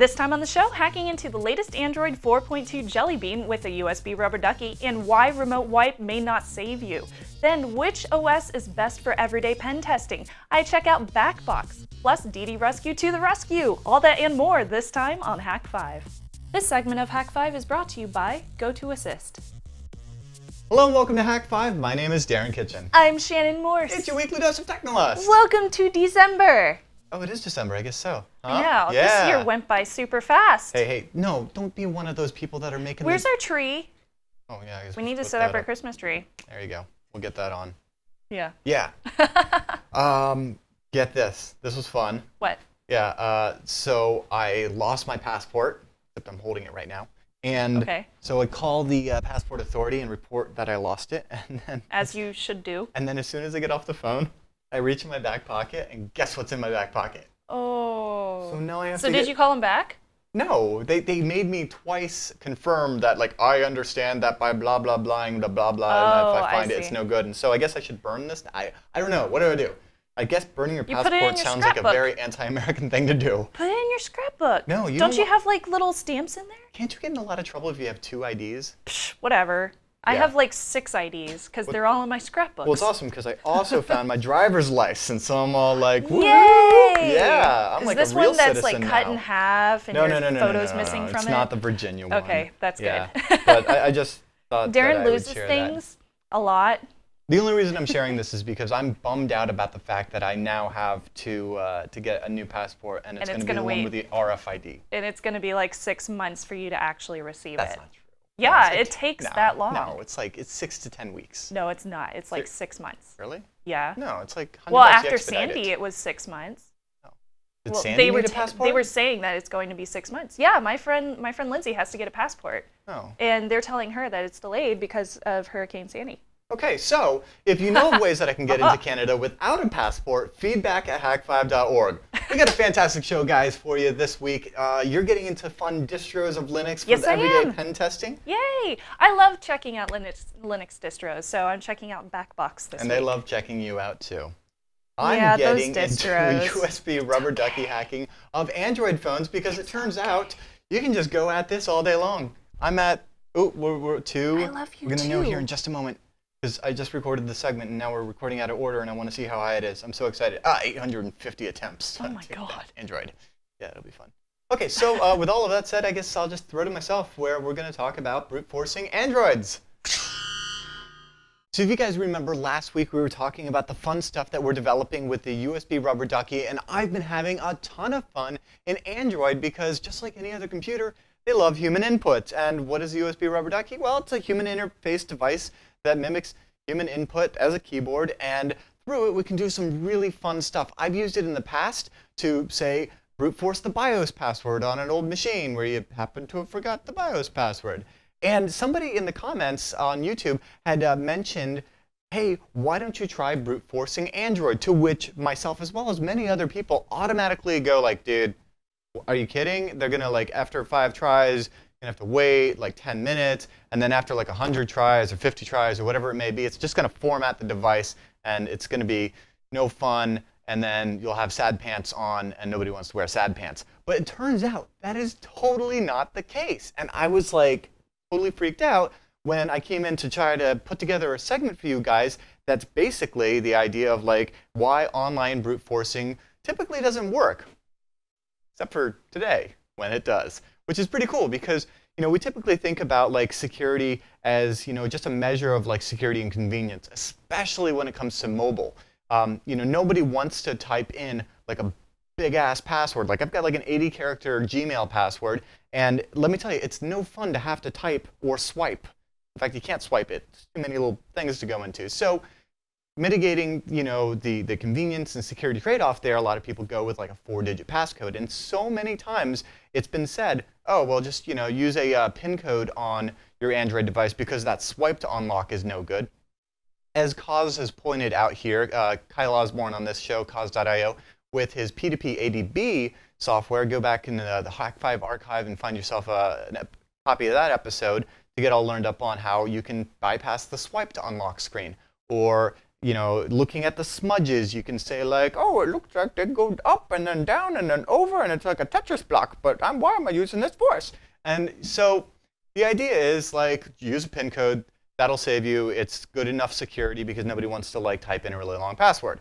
This time on the show, hacking into the latest Android 4.2 Jelly Bean with a USB rubber ducky and why Remote Wipe may not save you. Then, which OS is best for everyday pen testing? I check out Backbox, plus DD Rescue to the rescue. All that and more this time on Hack 5. This segment of Hack 5 is brought to you by GoToAssist. Hello and welcome to Hack 5. My name is Darren Kitchen. I'm Shannon Morse. It's your weekly dose of Technolust. Welcome to December. Oh, it is December, I guess so. Huh? Know, this year went by super fast. Hey, hey, no, don't be one of those people that are making Where's the... our tree? Oh, yeah, I guess We need to set up our Christmas tree. There you go. We'll get that on. Yeah. Yeah. um, get this. This was fun. What? Yeah, uh, so I lost my passport, except I'm holding it right now. And Okay. so I call the uh, passport authority and report that I lost it. And then, As you should do. and then as soon as I get off the phone, I reach in my back pocket, and guess what's in my back pocket? Oh. So now I have So to did get- you call them back? No, they, they made me twice confirm that like I understand that by blah blah blah and blah blah blah and Oh, if I I find it it's no good and so I guess I should burn this. I I don't know. What do I do? I guess burning your You put it in passport your sounds like a very anti-American thing to do. Put it in your scrapbook. No, you don't don't you have like little stamps in there? Can't you get in a lot of trouble if you have two IDs? Psh, whatever. I Yeah. have like six IDs because they're all in my scrapbook. Well, it's awesome because I also found my driver's license, so I'm all like, Woo! Yay! Yeah, I'm Is like this a real one that's like cut now. in half and No, your no, no, photos no, no, missing no, from it's it? not the Virginia one. Okay, that's Yeah. good. but I, I just thought Darren loses share that. things a lot. The only reason I'm sharing this is because I'm bummed out about the fact that I now have to uh, to get a new passport, and it's going to be the one with the RFID. And it's going to be like six months for you to actually receive That's it. not true. Yeah, it takes no, that long. No, it's like it's six to ten weeks. No, it's not. It's like six months. Really? Yeah. No, it's like. 100 Well, after Sandy, it. was six months. Did well, Sandy they were a passport? they were saying that it's going to be six months. Yeah, my friend my friend Lindsay has to get a passport, Oh. and they're telling her that it's delayed because of Hurricane Sandy. Okay, so if you know of ways that I can get into Canada without a passport, feedback at hack5.org. We got a fantastic show, guys, for you this week. Uh, you're getting into fun distros of Linux for Yes, everyday am. pen testing. Yay! I love checking out Linux Linux distros, so I'm checking out Backbox this And week. And they love checking you out too. I'm Yeah, those getting into. USB rubber ducky hacking of Android phones because it turns out you can just go at this all day long. I'm at oh we're, we're at two. I love you We're gonna know here in just a moment because I just recorded the segment and now we're recording out of order and I want to see how high it is. I'm so excited. Ah, 850 attempts. Oh my God. Android. Yeah, it'll be fun. Okay, so uh, with all of that said, I guess I'll just throw to myself where we're going to talk about brute forcing androids. So if you guys remember last week we were talking about the fun stuff that we're developing with the USB rubber ducky and I've been having a ton of fun in Android because just like any other computer, they love human input. And what is the USB rubber ducky? Well, it's a human interface device that mimics human input as a keyboard and through it we can do some really fun stuff. I've used it in the past to say brute force the BIOS password on an old machine where you happen to have forgot the BIOS password. And somebody in the comments on YouTube had uh, mentioned, hey, why don't you try brute forcing Android? To which myself, as well as many other people, automatically go like, dude, are you kidding? They're gonna like after five tries, gonna have to wait like 10 minutes, and then after like 100 tries or 50 tries or whatever it may be, it's just gonna format the device, and it's gonna be no fun. And then you'll have sad pants on, and nobody wants to wear sad pants. But it turns out that is totally not the case. And I was like, totally freaked out when I came in to try to put together a segment for you guys that's basically the idea of like why online brute forcing typically doesn't work. Except for today when it does, which is pretty cool because you know we typically think about like security as you know just a measure of like security and convenience, especially when it comes to mobile. Um, you know nobody wants to type in like a big ass password. Like I've got like an 80 character Gmail password, and let me tell you, it's no fun to have to type or swipe. In fact, you can't swipe it. There's too many little things to go into. So mitigating, you know, the, the convenience and security trade-off there, a lot of people go with like a four-digit passcode. And so many times it's been said, oh, well, just, you know, use a uh, PIN code on your Android device because that swipe to unlock is no good. As Cause has pointed out here, uh, Kyle Osborne on this show, Cause.io, with his P2P ADB software, go back in the, the Hack 5 archive and find yourself a, an ep- copy of that episode. to get all learned up on how you can bypass the swipe to unlock screen. Or you know, looking at the smudges, you can say like, oh, it looks like they go up and then down and then over, and it's like a Tetris block. But I'm why am I using this force? And so the idea is like use a pin code. That'll save you. It's good enough security because nobody wants to like type in a really long password.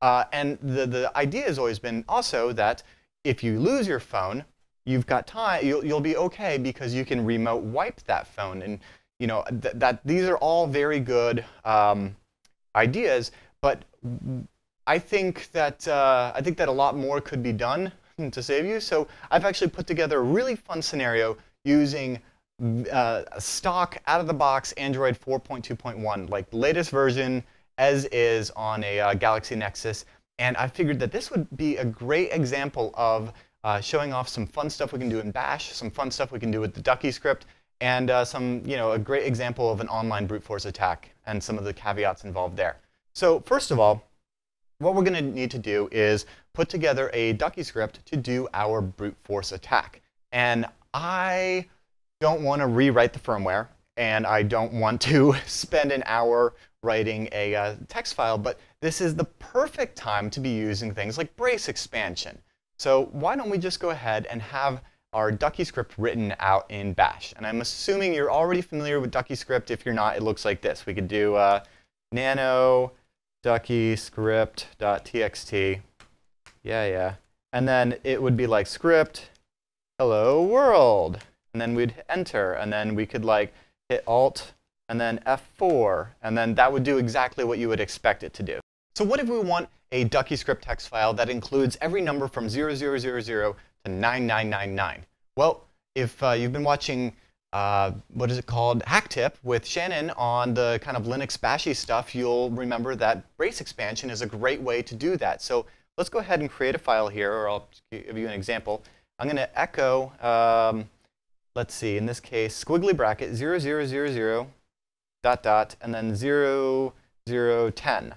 Uh, and the the idea has always been also that if you lose your phone, you've got time. You'll you'll be okay because you can remote wipe that phone. And you know th that these are all very good. Um, ideas, but I think that uh, I think that a lot more could be done to save you. So I've actually put together a really fun scenario using uh, stock out of the box Android 4.2.1, like the latest version as is on a uh, Galaxy Nexus. And I figured that this would be a great example of uh, showing off some fun stuff we can do in Bash, some fun stuff we can do with the Ducky script, and uh, some, you know, a great example of an online brute force attack and some of the caveats involved there. So first of all, what we're going to need to do is put together a Ducky script to do our brute force attack. And I don't want to rewrite the firmware, and I don't want to spend an hour writing a uh, text file, but this is the perfect time to be using things like brace expansion. So why don't we just go ahead and have our Ducky script written out in Bash. And I'm assuming you're already familiar with Ducky script. If you're not, it looks like this. We could do uh, nano ducky script.txt. Yeah, yeah. And then it would be like script hello world. And then we'd enter. And then we could like hit alt and then F4. And then that would do exactly what you would expect it to do. So what if we want a Ducky script text file that includes every number from 0000 to 9999. Well, if uh, you've been watching, uh, what is it called, Hack Tip with Shannon on the kind of Linux bashy stuff, you'll remember that brace expansion is a great way to do that. So let's go ahead and create a file here, or I'll give you an example. I'm going to echo, um, let's see, in this case, squiggly bracket 0000 dot dot, and then 0010.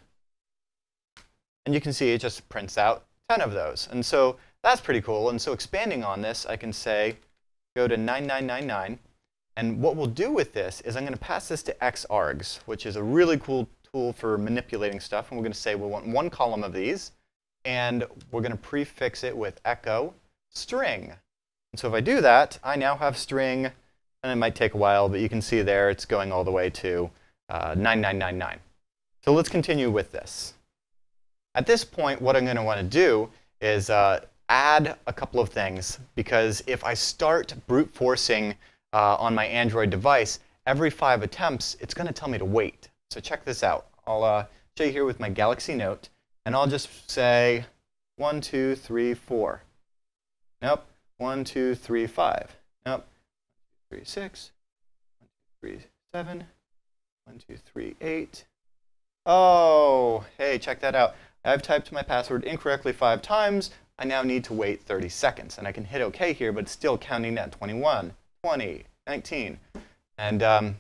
And you can see it just prints out 10 of those. And so that's pretty cool. And so expanding on this, I can say, go to 9999. And what we'll do with this is I'm going to pass this to xargs, which is a really cool tool for manipulating stuff. And we're going to say we want one column of these. And we're going to prefix it with echo string. And so if I do that, I now have string. And it might take a while, but you can see there it's going all the way to uh, 9999. So let's continue with this. At this point, what I'm going to want to do is uh, add a couple of things because if I start brute forcing uh, on my Android device, every five attempts, it's going to tell me to wait. So check this out. I'll uh, show you here with my Galaxy Note, and I'll just say one, two, three, four. Nope. One, two, three, five. Nope. One, two, three, six. One, two, three, seven. One, two, three, eight. Oh, hey, check that out. I've typed my password incorrectly five times. I now need to wait 30 seconds. And I can hit OK here, but it's still counting down 21, 20, 19. And um,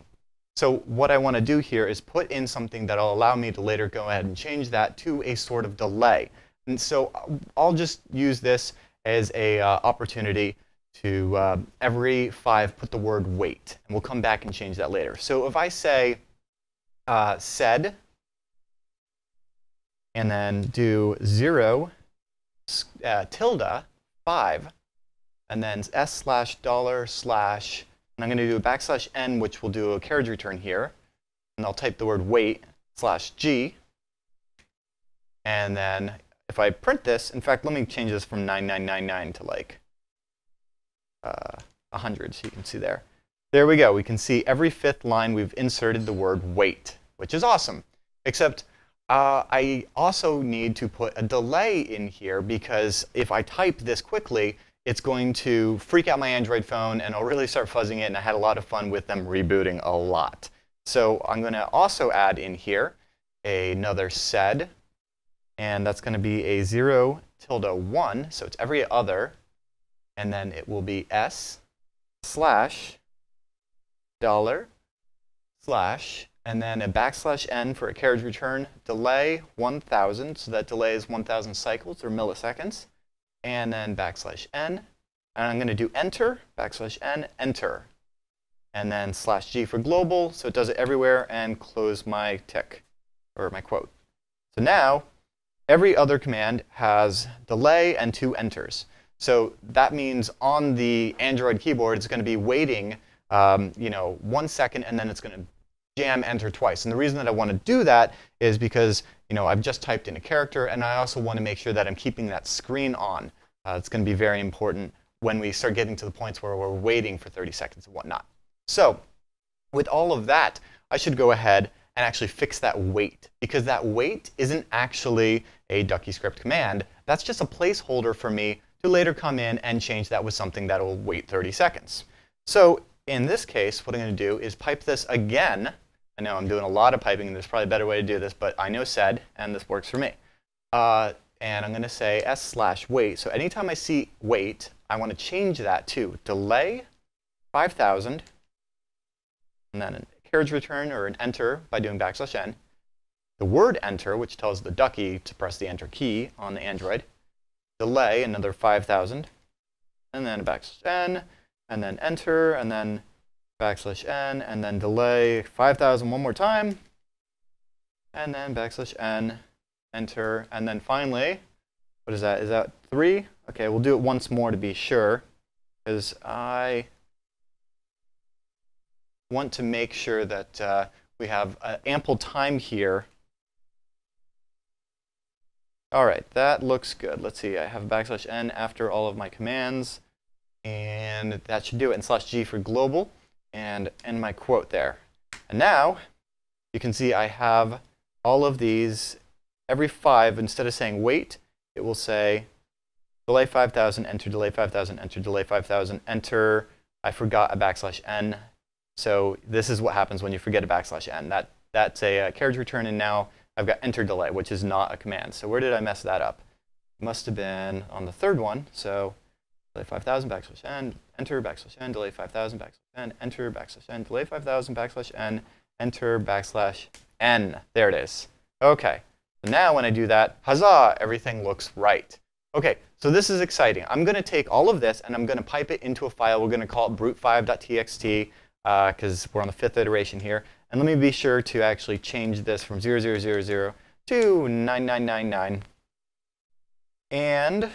so what I want to do here is put in something that will allow me to later go ahead and change that to a sort of delay. And so uh, I'll just use this as a uh, opportunity to uh, every five put the word wait. And we'll come back and change that later. So if I say uh, sed and then do 0 uh, tilde 5, and then s slash dollar slash, and I'm going to do a backslash n, which will do a carriage return here. And I'll type the word wait slash g. And then if I print this, in fact, let me change this from 9999 to like uh, 100, so you can see there. There we go. We can see every fifth line we've inserted the word wait, which is awesome. Except uh, I also need to put a delay in here because if I type this quickly, it's going to freak out my Android phone and I'll really start fuzzing it. And I had a lot of fun with them rebooting a lot. So I'm going to also add in here another sed. And that's going to be a 0 tilde 1. So it's every other. And then it will be s slash dollar slash and then a backslash n for a carriage return, delay 1,000, so that delay is 1,000 cycles or milliseconds, and then backslash n. And I'm going to do enter, backslash n, enter. and then slash G for global, so it does it everywhere, and close my tick, or my quote. So now, every other command has delay and two enters. So that means on the Android keyboard, it's going to be waiting, um, you know, one second, and then it's going to jam enter twice. And the reason that I want to do that is because, you know, I've just typed in a character, and I also want to make sure that I'm keeping that screen on. Uh, it's going to be very important when we start getting to the points where we're waiting for 30 seconds and whatnot. So with all of that, I should go ahead and actually fix that wait because that wait isn't actually a Ducky script command. That's just a placeholder for me to later come in and change that with something that will wait 30 seconds. So in this case, what I'm going to do is pipe this again. I know I'm doing a lot of piping, and there's probably a better way to do this, but I know sed, and this works for me. Uh, and I'm going to say s slash wait. So anytime I see wait, I want to change that to delay 5,000 and then a carriage return or an enter by doing backslash n. The word enter, which tells the ducky to press the enter key on the Android. Delay, another 5,000. And then backslash n, and then enter, and then backslash n, and then delay 5,000 one more time. And then backslash n, enter, and then finally, what is that? Is that 3? Okay, we'll do it once more to be sure, because I want to make sure that uh, we have uh, ample time here. All right, that looks good. Let's see, I have backslash n after all of my commands, and that should do it, and slash g for global, and end my quote there. And now, you can see I have all of these, every five, instead of saying wait, it will say delay 5,000, enter delay 5,000, enter delay 5,000, enter, I forgot a backslash n, so this is what happens when you forget a backslash n. That, that's a, a carriage return, and now I've got enter delay, which is not a command. So where did I mess that up? Must have been on the third one. So delay 5,000 backslash n, enter backslash n, delay 5,000 backslash n, enter backslash n, delay 5,000 backslash n, enter backslash n. There it is. OK. So now when I do that, huzzah, everything looks right. OK, so this is exciting. I'm going to take all of this, and I'm going to pipe it into a file. We're going to call it brute5.txt because uh, we're on the fifth iteration here. And let me be sure to actually change this from 0000 to 9999. And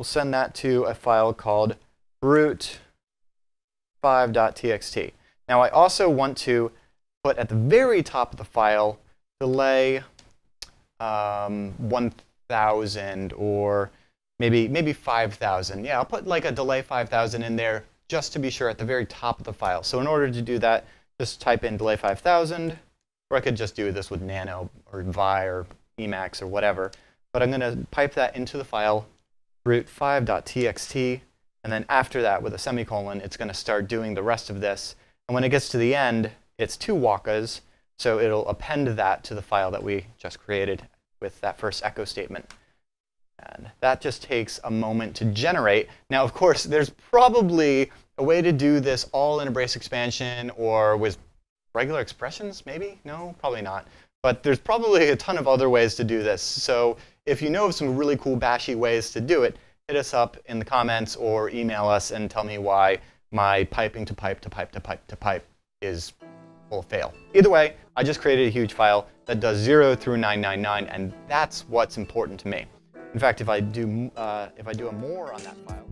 we'll send that to a file called brute5.txt. Now I also want to put at the very top of the file delay um, 1000 or maybe maybe 5000. Yeah, I'll put like a delay 5000 in there just to be sure at the very top of the file. So in order to do that, just type in delay 5000, or I could just do this with nano or vi or emacs or whatever. But I'm going to pipe that into the file brute5.txt, and then after that, with a semicolon, it's going to start doing the rest of this. And when it gets to the end, it's two wakas, so it'll append that to the file that we just created with that first echo statement. And that just takes a moment to generate. Now, of course, there's probably a way to do this all in a brace expansion or with regular expressions, maybe? No, probably not. But there's probably a ton of other ways to do this. So if you know of some really cool bashy ways to do it, hit us up in the comments or email us and tell me why my piping to pipe to pipe to pipe to pipe is will fail. Either way, I just created a huge file that does 0 through 999, and that's what's important to me. In fact, if I do, uh, if I do a more on that file.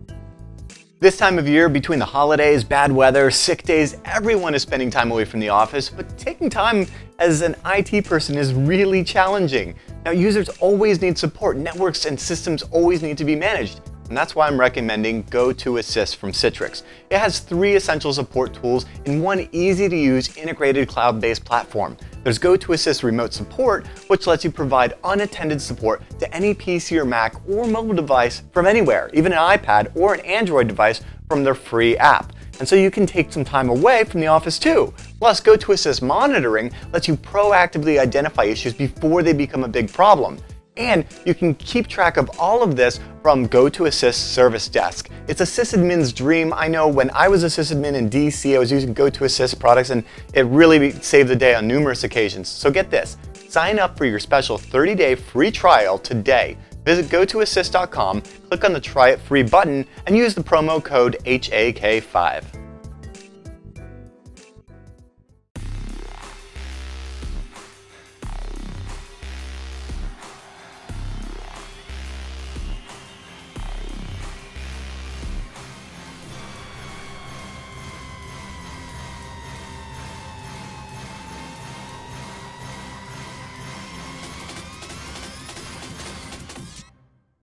This time of year, between the holidays, bad weather, sick days, everyone is spending time away from the office, but taking time as an IT person is really challenging. Now, users always need support, networks and systems always need to be managed. And that's why I'm recommending GoToAssist from Citrix. It has three essential support tools in one easy to use integrated cloud-based platform. There's GoToAssist Remote Support, which lets you provide unattended support to any PC or Mac or mobile device from anywhere, even an iPad or an Android device from their free app. And so you can take some time away from the office too. Plus, GoToAssist monitoring lets you proactively identify issues before they become a big problem. And you can keep track of all of this from GoToAssist Service Desk. It's a sysadmin's dream. I know when I was a sysadmin in DC, I was using GoToAssist products and it really saved the day on numerous occasions. So get this, sign up for your special 30-day free trial today. Visit gotoassist.com, click on the Try It Free button, and use the promo code HAK5.